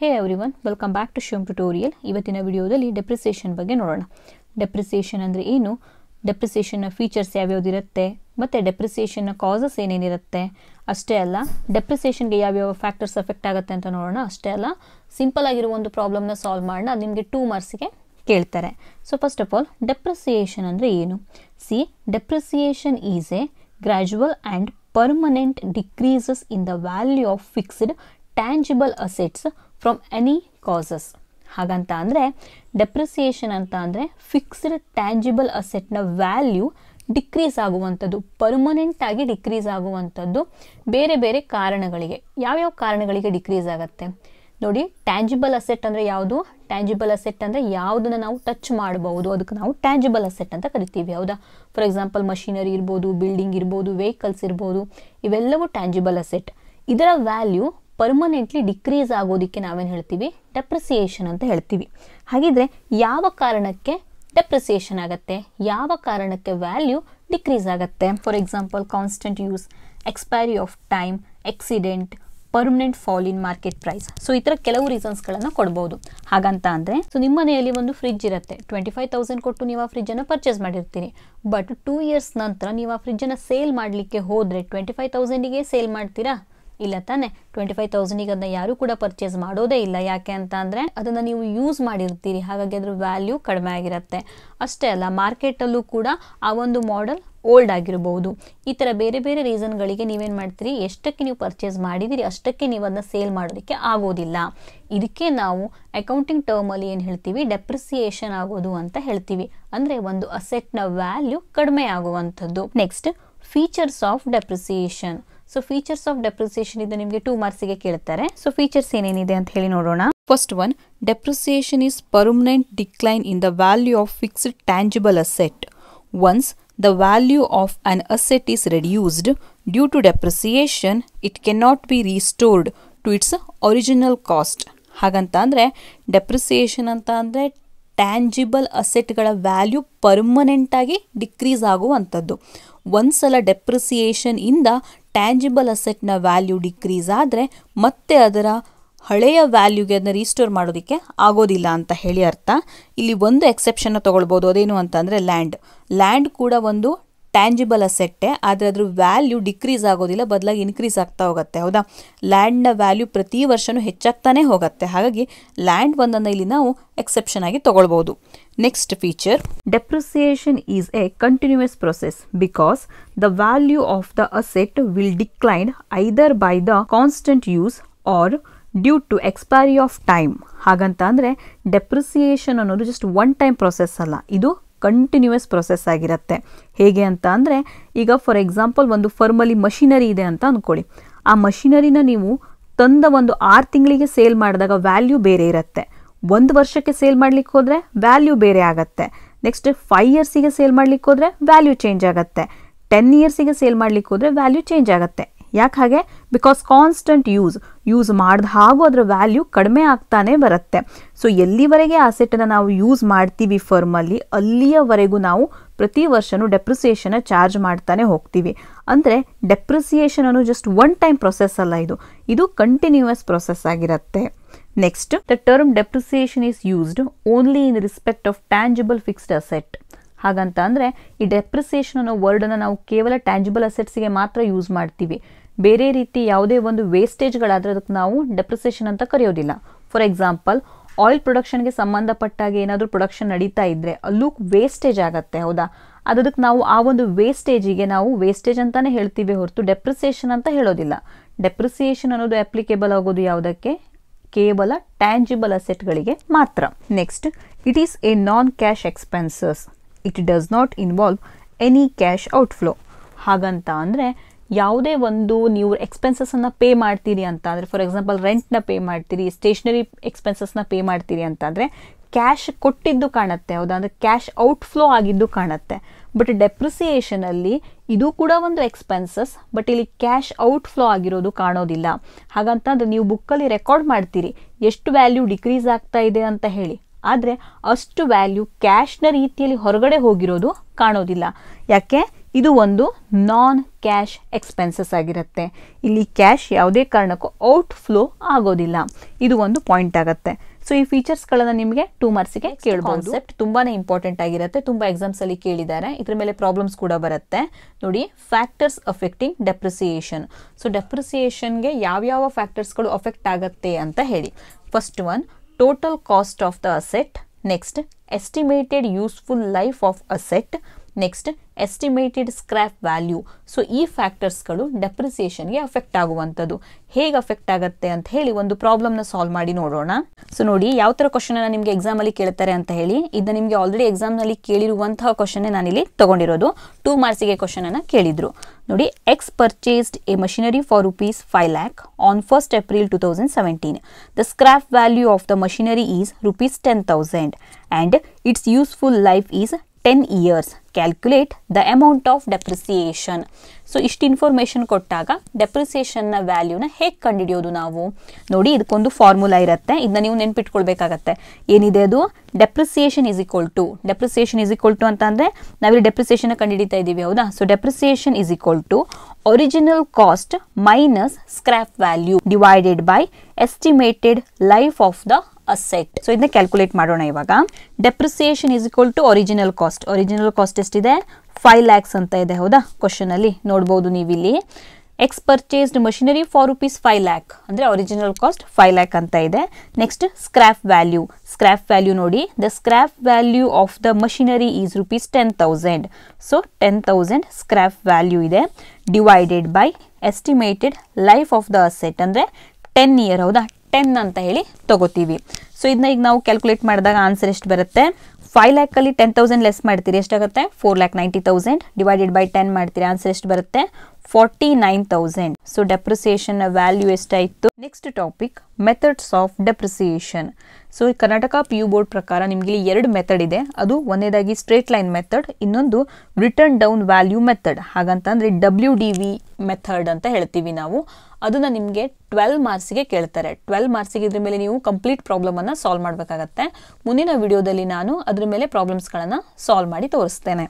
Hey everyone welcome back to Shivam tutorial ಇವತ್ತಿನ ವಿಡಿಯೋದಲ್ಲಿ depreciation ಬಗ್ಗೆ ನೋಡೋಣ. ಡೆಪ್ರಿಸಿಯೇಷನ್ ಅಂದರೆ ಏನು? ಡೆಪ್ರಿಸಿಯೇಷನ್ನ ಫೀಚರ್ಸ್ ಯಾವ್ಯಾವ್ದಿರುತ್ತೆ? ಮತ್ತು ಡೆಪ್ರಿಸಿಯೇಷನ್ನ ಕಾಸಸ್ ಏನೇನಿರುತ್ತೆ? ಅಷ್ಟೇ ಅಲ್ಲ ಡೆಪ್ರಿಸಿಯೇಷನ್ಗೆ ಯಾವ್ಯಾವ ಫ್ಯಾಕ್ಟರ್ಸ್ ಎಫೆಕ್ಟ್ ಆಗುತ್ತೆ ಅಂತ ನೋಡೋಣ. ಅಷ್ಟೇ ಅಲ್ಲ ಸಿಂಪಲ್ ಆಗಿರೋ ಒಂದು ಪ್ರಾಬ್ಲಮ್ನ ಸಾಲ್ವ್ ಮಾಡೋಣ ನಿಮಗೆ ಟೂ ಮಾರ್ಕ್ಸಿಗೆ ಕೇಳ್ತಾರೆ. So first of all depreciation ಅಂದರೆ ಏನು? See depreciation is a gradual and permanent decreases in the value of fixed tangible assets from any causes ಹಾಗಂತ ಅಂದರೆ ಡೆಪ್ರಿಸಿಯೇಷನ್ ಅಂತ ಅಂದರೆ ಫಿಕ್ಸ್ಡ್ ಟ್ಯಾಂಜಿಬಲ್ ಅಸೆಟ್ನ ವ್ಯಾಲ್ಯೂ ಡಿಕ್ರೀಸ್ ಆಗುವಂಥದ್ದು ಪರ್ಮನೆಂಟ್ ಆಗಿ ಡಿಕ್ರೀಸ್ ಆಗುವಂಥದ್ದು ಬೇರೆ ಬೇರೆ ಕಾರಣಗಳಿಗೆ. ಯಾವ್ಯಾವ ಕಾರಣಗಳಿಗೆ ಡಿಕ್ರೀಸ್ ಆಗುತ್ತೆ? ನೋಡಿ ಟ್ಯಾಂಜಿಬಲ್ ಅಸೆಟ್ ಅಂದರೆ ಯಾವುದು? ಟ್ಯಾಂಜಿಬಲ್ ಅಸೆಟ್ ಅಂದರೆ ಯಾವುದನ್ನು ನಾವು ಟಚ್ ಮಾಡಬಹುದು, ಅದಕ್ಕೆ ನಾವು ಟ್ಯಾಂಜಿಬಲ್ ಅಸೆಟ್ ಅಂತ ಕರಿತೀವಿ, ಹೌದಾ? ಫಾರ್ ಎಕ್ಸಾಂಪಲ್ ಮಷಿನರಿ ಇರ್ಬೋದು ಬಿಲ್ಡಿಂಗ್ ಇರ್ಬೋದು ವೆಹಿಕಲ್ಸ್ ಇರ್ಬೋದು, ಇವೆಲ್ಲವೂ ಟ್ಯಾಂಜಿಬಲ್ ಅಸೆಟ್ ಇದರ ವ್ಯಾಲ್ಯೂ ಪರ್ಮನೆಂಟ್ಲಿ ಡಿಕ್ರೀಸ್ ಆಗೋದಕ್ಕೆ ನಾವೇನು ಹೇಳ್ತೀವಿ? ಡೆಪ್ರಿಸಿಯೇಷನ್ ಅಂತ ಹೇಳ್ತೀವಿ. ಹಾಗಿದ್ರೆ ಯಾವ ಕಾರಣಕ್ಕೆ ಡೆಪ್ರಿಸಿಯೇಷನ್ ಆಗುತ್ತೆ? ಯಾವ ಕಾರಣಕ್ಕೆ ವ್ಯಾಲ್ಯೂ ಡಿಕ್ರೀಸ್ ಆಗುತ್ತೆ? For example constant use expiry of time accident permanent fall in market price so ಈ ಥರ ಕೆಲವು ರೀಸನ್ಸ್ಗಳನ್ನು ಕೊಡ್ಬೋದು. ಹಾಗಂತ ಅಂದರೆ ಸೊ ನಿಮ್ಮ ಮನೆಯಲ್ಲಿ ಒಂದು ಫ್ರಿಜ್ ಇರುತ್ತೆ. ಟ್ವೆಂಟಿ ಫೈವ್ ತೌಸಂಡ್ ಕೊಟ್ಟು ನೀವು ಆ ಫ್ರಿಜ್ಜನ್ನು ಪರ್ಚೇಸ್ ಮಾಡಿರ್ತೀರಿ. ಬಟ್ ಟೂ ಇಯರ್ಸ್ ನಂತರ ನೀವು ಆ ಫ್ರಿಜ್ಜನ್ನು ಸೇಲ್ ಮಾಡಲಿಕ್ಕೆ ಹೋದರೆ ಟ್ವೆಂಟಿ ಫೈವ್ ತೌಸಂಡಿಗೆ ಸೇಲ್ ಮಾಡ್ತೀರಾ? ಇಲ್ಲ ತಾನೆ. ಟ್ವೆಂಟಿ ಫೈವ್ ತೌಸಂಡಿಗೆ ಅದನ್ನ ಯಾರು ಕೂಡ ಪರ್ಚೇಸ್ ಮಾಡೋದೇ ಇಲ್ಲ. ಯಾಕೆ ಅಂತ ಅಂದರೆ ಅದನ್ನು ನೀವು ಯೂಸ್ ಮಾಡಿರ್ತೀರಿ. ಹಾಗಾಗಿ ಅದ್ರ ವ್ಯಾಲ್ಯೂ ಕಡಿಮೆ ಆಗಿರುತ್ತೆ. ಅಷ್ಟೇ ಅಲ್ಲ ಮಾರ್ಕೆಟಲ್ಲೂ ಕೂಡ ಆ ಒಂದು ಮಾಡೆಲ್ ಓಲ್ಡ್ ಆಗಿರಬಹುದು ಈ ಥರ ಬೇರೆ ಬೇರೆ ರೀಸನ್ಗಳಿಗೆ ನೀವೇನು ಮಾಡ್ತೀರಿ? ಎಷ್ಟಕ್ಕೆ ನೀವು ಪರ್ಚೇಸ್ ಮಾಡಿದಿರಿ, ಅಷ್ಟಕ್ಕೆ ನೀವು ಅದನ್ನ ಸೇಲ್ ಮಾಡೋದಕ್ಕೆ ಆಗೋದಿಲ್ಲ. ಇದಕ್ಕೆ ನಾವು ಅಕೌಂಟಿಂಗ್ ಟರ್ಮಲ್ಲಿ ಏನು ಹೇಳ್ತೀವಿ? ಡೆಪ್ರಿಸಿಯೇಷನ್ ಆಗೋದು ಅಂತ ಹೇಳ್ತೀವಿ. ಅಂದರೆ ಒಂದು ಅಸೆಟ್ನ ವ್ಯಾಲ್ಯೂ ಕಡಿಮೆ ಆಗುವಂಥದ್ದು. Next features of depreciation so features of depreciation ಇದು ನಿಮಗೆ ಟೂ ಮಾರ್ಕ್ಸ್ಗೆ ಕೇಳ್ತಾರೆ. ಸೊ ಫೀಚರ್ಸ್ ಏನೇನಿದೆ ಅಂತ ಹೇಳಿ ನೋಡೋಣ. First one depreciation is permanent decline in the value of fixed tangible asset once the value of an asset is reduced due to depreciation it can not be restored to its original cost ಹಾಗಂತ ಅಂದರೆ depreciation ಅಂತ ಅಂದರೆ tangible ಅಸೆಟ್ಗಳ value ಪರ್ಮನೆಂಟಾಗಿ decrease ಆಗುವಂಥದ್ದು. ಒಂದ್ಸಲ depreciation ಇಂದ tangible ಅಸೆಟ್ನ ವ್ಯಾಲ್ಯೂ ಡಿಕ್ರೀಸ್ ಆದರೆ ಮತ್ತೆ ಅದರ ಹಳೆಯ ವ್ಯಾಲ್ಯೂಗೆ ಅದನ್ನ ರೀಸ್ಟೋರ್ ಮಾಡೋದಕ್ಕೆ ಆಗೋದಿಲ್ಲ ಅಂತ ಹೇಳಿ ಅರ್ಥ. ಇಲ್ಲಿ ಒಂದು ಎಕ್ಸೆಪ್ಷನ್ನ ತೊಗೊಳ್ಬೋದು. ಅದೇನು ಅಂತಂದರೆ ಲ್ಯಾಂಡ್ ಲ್ಯಾಂಡ್ ಕೂಡ ಒಂದು ಟ್ಯಾಂಜಿಬಲ್ ಅಸೆಟ್ಟೆ ಆದರೆ ಅದ್ರ ವ್ಯಾಲ್ಯೂ ಡಿಕ್ರೀಸ್ ಆಗೋದಿಲ್ಲ, ಬದಲಾಗಿ ಇನ್ಕ್ರೀಸ್ ಆಗ್ತಾ ಹೋಗುತ್ತೆ, ಹೌದಾ? ಲ್ಯಾಂಡ್ನ ವ್ಯಾಲ್ಯೂ ಪ್ರತಿ ವರ್ಷವೂ ಹೆಚ್ಚಾಗ್ತಾನೆ ಹೋಗುತ್ತೆ. ಹಾಗಾಗಿ ಲ್ಯಾಂಡ್ ಒಂದನ್ನು ಇಲ್ಲಿ ನಾವು ಎಕ್ಸೆಪ್ಷನ್ ಆಗಿ ತಗೊಳ್ಬೋದು. Next feature depreciation is a continuous process because the value of the asset will decline either by the constant use or due to expiry of time ಹಾಗಂತ ಅಂದರೆ ಡೆಪ್ರಿಸಿಯೇಷನ್ ಅನ್ನೋದು ಜಸ್ಟ್ ಒನ್ ಟೈಮ್ ಪ್ರೊಸೆಸ್ ಅಲ್ಲ. ಇದು continuous process ಆಗಿರುತ್ತೆ. ಹೇಗೆ ಅಂತ ಅಂದರೆ, ಈಗ ಫಾರ್ ಎಕ್ಸಾಂಪಲ್ ಒಂದು ಫರ್ಮಲಿ ಮಷಿನರಿ ಇದೆ ಅಂತ ಅಂದ್ಕೊಳ್ಳಿ ಆ ಮಷಿನರಿನ ನೀವು ತಂದ ಒಂದು ಆರು ತಿಂಗಳಿಗೆ ಸೇಲ್ ಮಾಡಿದಾಗ ವ್ಯಾಲ್ಯೂ ಬೇರೆ ಇರುತ್ತೆ. ಒಂದು ವರ್ಷಕ್ಕೆ ಸೇಲ್ ಮಾಡ್ಲಿಕ್ಕೆ ಹೋದರೆ ವ್ಯಾಲ್ಯೂ ಬೇರೆ ಆಗುತ್ತೆ. ನೆಕ್ಸ್ಟ್ ಫೈವ್ ಇಯರ್ಸಿಗೆ ಸೇಲ್ ಮಾಡ್ಲಿಕ್ಕೆ ಹೋದರೆ ವ್ಯಾಲ್ಯೂ ಚೇಂಜ್ ಆಗುತ್ತೆ. ಟೆನ್ ಇಯರ್ಸಿಗೆ ಸೇಲ್ ಮಾಡ್ಲಿಕ್ಕೆ ಹೋದರೆ ವ್ಯಾಲ್ಯೂ ಚೇಂಜ್ ಆಗುತ್ತೆ. ಯಾಕೆ ಹಾಗೆ? ಬಿಕಾಸ್ ಕಾನ್ಸ್ಟಂಟ್ ಯೂಸ್ ಯೂಸ್ ಮಾಡಿದ ಹಾಗೂ ಅದರ ವ್ಯಾಲ್ಯೂ ಕಡಿಮೆ ಆಗ್ತಾನೆ ಬರುತ್ತೆ. ಸೊ ಎಲ್ಲಿವರೆಗೆ ಅಸೆಟನ್ನು ನಾವು ಯೂಸ್ ಮಾಡ್ತೀವಿ ಫರ್ಮಲ್ಲಿ ಅಲ್ಲಿಯವರೆಗೂ ನಾವು ಪ್ರತಿ ವರ್ಷನೂ ಡೆಪ್ರಿಸಿಯೇಷನ್ ಚಾರ್ಜ್ ಮಾಡ್ತಾನೆ ಹೋಗ್ತೀವಿ. ಅಂದರೆ ಡೆಪ್ರಿಸಿಯೇಷನ್ ಅನ್ನು ಜಸ್ಟ್ ಒನ್ ಟೈಮ್ ಪ್ರೊಸೆಸ್ ಅಲ್ಲ ಇದು. ಇದು ಕಂಟಿನ್ಯೂಯಸ್ ಪ್ರೊಸೆಸ್ ಆಗಿರುತ್ತೆ. Next the term depreciation is used only in respect of tangible fixed asset ಹಾಗಂತ ಅಂದರೆ, ಈ ಡೆಪ್ರಿಸಿಯೇಷನ್ ಅನ್ನೋ ವರ್ಡನ್ನು ನಾವು ಕೇವಲ ಟ್ಯಾಂಜಿಬಲ್ ಅಸೆಟ್ಸ್ಗೆ ಮಾತ್ರ ಯೂಸ್ ಮಾಡ್ತೀವಿ. ಬೇರೆ ರೀತಿ ಯಾವುದೇ ಒಂದು ವೇಸ್ಟೇಜ್ಗಳಾದರೆ ಅದಕ್ಕೆ ನಾವು ಡೆಪ್ರಿಸಿಯೇಷನ್ ಅಂತ ಕರೆಯೋದಿಲ್ಲ. ಫಾರ್ ಎಕ್ಸಾಂಪಲ್ ಆಯಿಲ್ ಪ್ರೊಡಕ್ಷನ್ಗೆ ಸಂಬಂಧಪಟ್ಟಾಗ ಏನಾದರೂ ಪ್ರೊಡಕ್ಷನ್ ನಡೀತಾ ಇದ್ದರೆ ಅಲ್ಲೂ ವೇಸ್ಟೇಜ್ ಆಗುತ್ತೆ, ಹೌದಾ? ಅದಕ್ಕೆ ನಾವು ಆ ಒಂದು ವೇಸ್ಟೇಜಿಗೆ ನಾವು ವೇಸ್ಟೇಜ್ ಅಂತಾನೆ ಹೇಳ್ತೀವಿ ಹೊರತು ಡೆಪ್ರಿಸಿಯೇಷನ್ ಅಂತ ಹೇಳೋದಿಲ್ಲ. ಡೆಪ್ರಿಸಿಯೇಷನ್ ಅನ್ನೋದು ಅಪ್ಲಿಕೇಬಲ್ ಆಗೋದು ಯಾವುದಕ್ಕೆ? ಕೇವಲ ಟ್ಯಾಂಜಿಬಲ್ ಅಸೆಟ್ಗಳಿಗೆ ಮಾತ್ರ. Next it is a non cash expenses it does not involve any cash outflow ಹಾಗಂತ ಅಂದರೆ ಯಾವುದೇ ಒಂದು ನೀವು ಎಕ್ಸ್ಪೆನ್ಸಸ್ಸನ್ನು ಪೇ ಮಾಡ್ತೀರಿ ಅಂತ ಅಂದರೆ ಫಾರ್ ಎಕ್ಸಾಂಪಲ್ ರೆಂಟ್ನ ಪೇ ಮಾಡ್ತೀರಿ ಸ್ಟೇಷನರಿ ಎಕ್ಸ್ಪೆನ್ಸಸ್ನ ಪೇ ಮಾಡ್ತೀರಿ ಅಂತಂದರೆ ಕ್ಯಾಶ್ ಕೊಟ್ಟಿದ್ದು ಕಾಣುತ್ತೆ. ಹೌದಾ? ಅಂದರೆ ಕ್ಯಾಶ್ ಔಟ್ಫ್ಲೋ ಆಗಿದ್ದು ಕಾಣುತ್ತೆ. ಬಟ್ ಡೆಪ್ರಿಸಿಯೇಷನಲ್ಲಿ ಇದು ಕೂಡ ಒಂದು ಎಕ್ಸ್ಪೆನ್ಸಸ್ ಬಟ್ ಇಲ್ಲಿ ಕ್ಯಾಶ್ ಔಟ್ಫ್ಲೋ ಆಗಿರೋದು ಕಾಣೋದಿಲ್ಲ. ಹಾಗಂತಂದ್ರೆ ನೀವು ಬುಕ್ಕಲ್ಲಿ ರೆಕಾರ್ಡ್ ಮಾಡ್ತೀರಿ. ಎಷ್ಟು ವ್ಯಾಲ್ಯೂ ಡಿಕ್ರೀಸ್ ಆಗ್ತಾ ಇದೆ ಅಂತ ಹೇಳಿ. ಆದರೆ ಅಷ್ಟು ವ್ಯಾಲ್ಯೂ ಕ್ಯಾಶ್ನ ರೀತಿಯಲ್ಲಿ ಹೊರಗಡೆ ಹೋಗಿರೋದು ಕಾಣೋದಿಲ್ಲ. ಯಾಕೆ? ಇದು ಒಂದು ನಾನ್ ಕ್ಯಾಶ್ ಎಕ್ಸ್ಪೆನ್ಸಸ್ ಆಗಿರುತ್ತೆ. ಇಲ್ಲಿ ಕ್ಯಾಶ್ ಯಾವುದೇ ಕಾರಣಕ್ಕೂ ಔಟ್ ಫ್ಲೋ ಆಗೋದಿಲ್ಲ. ಇದು ಒಂದು ಪಾಯಿಂಟ್ ಆಗುತ್ತೆ. ಸೊ ಈ ಫೀಚರ್ಸ್ಗಳನ್ನು ನಿಮಗೆ ಟೂ ಮಾರ್ಕ್ಸಿಗೆ ಕೇಳಬಹುದು ಕಾನ್ಸೆಪ್ಟ್ ತುಂಬಾನೇ ಇಂಪಾರ್ಟೆಂಟ್ ಆಗಿರುತ್ತೆ. ತುಂಬಾ ಎಕ್ಸಾಮ್ಸ್ ಅಲ್ಲಿ ಕೇಳಿದ್ದಾರೆ. ಇದ್ರ ಮೇಲೆ ಪ್ರಾಬ್ಲಮ್ಸ್ ಕೂಡ ಬರುತ್ತೆ. ನೋಡಿ ಫ್ಯಾಕ್ಟರ್ಸ್ ಅಫೆಕ್ಟಿಂಗ್ ಡೆಪ್ರಿಸಿಯೇಷನ್ ಸೊ ಡೆಪ್ರಿಸಿಯೇಷನ್ಗೆ ಯಾವ್ಯಾವ ಫ್ಯಾಕ್ಟರ್ಸ್ಗಳು ಅಫೆಕ್ಟ್ ಆಗುತ್ತೆ ಅಂತ ಹೇಳಿ. First one total cost of the asset next estimated useful life of asset next estimated scrap value so ಈ ಫ್ಯಾಕ್ಟರ್ಸ್ಗಳು ಡೆಪ್ರಿಸಿಯೇಷನ್ಗೆ ಅಫೆಕ್ಟ್ ಆಗುವಂಥದ್ದು. ಹೇಗೆ ಅಫೆಕ್ಟ್ ಆಗುತ್ತೆ ಅಂತ ಹೇಳಿ ಒಂದು ಪ್ರಾಬ್ಲಮ್ನ ಸಾಲ್ವ್ ಮಾಡಿ ನೋಡೋಣ. ಸೊ ನೋಡಿ, ಯಾವ ಥರ ಕ್ವಶನ್ ನಿಮಗೆ ಎಕ್ಸಾಮಲ್ಲಿ ಕೇಳ್ತಾರೆ ಅಂತ ಹೇಳಿ ಇದನ್ನ ನಿಮಗೆ ಆಲ್ರೆಡಿ ಎಕ್ಸಾಮ್ನಲ್ಲಿ ಕೇಳಿರುವಂತಹ ಕ್ವಶನ್ನೇ ನಾನಿಲ್ಲಿ ತಗೊಂಡಿರೋದು. ಟೂ ಮಾರ್ಕ್ಸಿಗೆ ಕ್ವಶನ್ ಅನ್ನ ಕೇಳಿದ್ರು. ನೋಡಿ X purchased a machinery for rupees five lakh on first April two thousand seventeen the scrap value of the machinery is rupees ten thousand and its useful life is ten years calculate the amount of depreciation so ಇಷ್ಟು information ಕೊಟ್ಟಾಗ ಡೆಪ್ರಿಸಿಯೇಷನ್ನ ವ್ಯಾಲ್ಯೂನ ಹೇಗೆ ಕಂಡುಹಿಡಿಯೋದು ನಾವು? ನೋಡಿ, ಇದಕ್ಕೊಂದು formula ಇರುತ್ತೆ. ಇದನ್ನ ನೀವು ನೆನ್ಪಿಟ್ಕೊಳ್ಬೇಕಾಗತ್ತೆ. ಏನಿದೆ ಅದು? Depreciation is equal to depreciation is equal to ಅಂತಂದರೆ, ನಾವಿಲ್ಲಿ ಡೆಪ್ರಿಸಿಯೇಷನ್ ಕಂಡುಹಿಡಿತಾ ಇದ್ದೀವಿ, ಹೌದಾ? So depreciation is equal to original cost minus scrap value divided by estimated life of the asset so ಇದನ್ನ ಕ್ಯಾಲ್ಕುಲೇಟ್ ಮಾಡೋಣ ಇವಾಗ. Depreciation is equal to original cost original cost ಎಷ್ಟಿದೆ? Five lakhs ಅಂತ ಇದೆ, ಹೌದಾ? ಕ್ವಶನ್ ಅಲ್ಲಿ ನೋಡ್ಬೋದು ನೀವಿಲ್ಲಿ. X purchased machinery for rupees five lakh ಅಂದರೆ ಒರಿಜಿನಲ್ ಕಾಸ್ಟ್ ಫೈವ್ ಲ್ಯಾಕ್ ಅಂತ ಇದೆ. Next scrap value scrap value ನೋಡಿ. The scrap value of the machinery is rupees ten thousand so ten thousand scrap value ಇದೆ. Divided by estimated life of the asset ಅಂದರೆ ten year ಹೌದಾ? Ten ಅಂತ ಹೇಳಿ ತಗೋತೀವಿ. So ಇದನ್ನ ಈಗ ನಾವು ಕ್ಯಾಲ್ಕುಲೇಟ್ ಮಾಡಿದಾಗ ಆನ್ಸರ್ ಎಷ್ಟು ಬರುತ್ತೆ? ಫೈವ್ ಲ್ಯಾಕಲ್ಲಿ ಟೆನ್ ತೌಸಂಡ್ ಲೆಸ್ ಮಾಡ್ತೀರಿ, ಎಷ್ಟಾಗುತ್ತೆ? Four lakh ninety thousand divided by ten ಮಾಡ್ತೀರಿ ಆನ್ಸರ್ ಎಷ್ಟು ಬರುತ್ತೆ? Forty nine thousand so depreciation value ಎಷ್ಟಾಯಿತು next topic methods of depreciation so ಈ ಕರ್ನಾಟಕ ಪಿ ಯು ಬೋರ್ಡ್ ಪ್ರಕಾರ ನಿಮಗೆ ಇಲ್ಲಿ ಎರಡು ಮೆಥಡ್ ಇದೆ. ಅದು ಒಂದೇದಾಗಿ ಸ್ಟ್ರೇಟ್ ಲೈನ್ ಮೆಥಡ್ ಇನ್ನೊಂದು ರಿಟರ್ನ್ ಡೌನ್ ವ್ಯಾಲ್ಯೂ ಮೆಥಡ್ ಹಾಗಂತಂದರೆ ಡಬ್ಲ್ಯೂ ಡಿ ವಿ ಮೆಥಡ್ ಅಂತ ಹೇಳ್ತೀವಿ ನಾವು. ಅದನ್ನ ನಿಮಗೆ ಟ್ವೆಲ್ ಮಾರ್ಕ್ಸಿಗೆ ಕೇಳ್ತಾರೆ. ಟ್ವೆಲ್ ಮಾರ್ಕ್ಸಿಗೆ ಇದ್ರ ಮೇಲೆ ನೀವು ಕಂಪ್ಲೀಟ್ ಪ್ರಾಬ್ಲಮನ್ನು ಸಾಲ್ವ್ ಮಾಡಬೇಕಾಗತ್ತೆ. ಮುಂದಿನ ವಿಡಿಯೋದಲ್ಲಿ ನಾನು ಅದ್ರ ಮೇಲೆ ಪ್ರಾಬ್ಲಮ್ಸ್ಗಳನ್ನು ಸಾಲ್ವ್ ಮಾಡಿ ತೋರಿಸ್ತೇನೆ.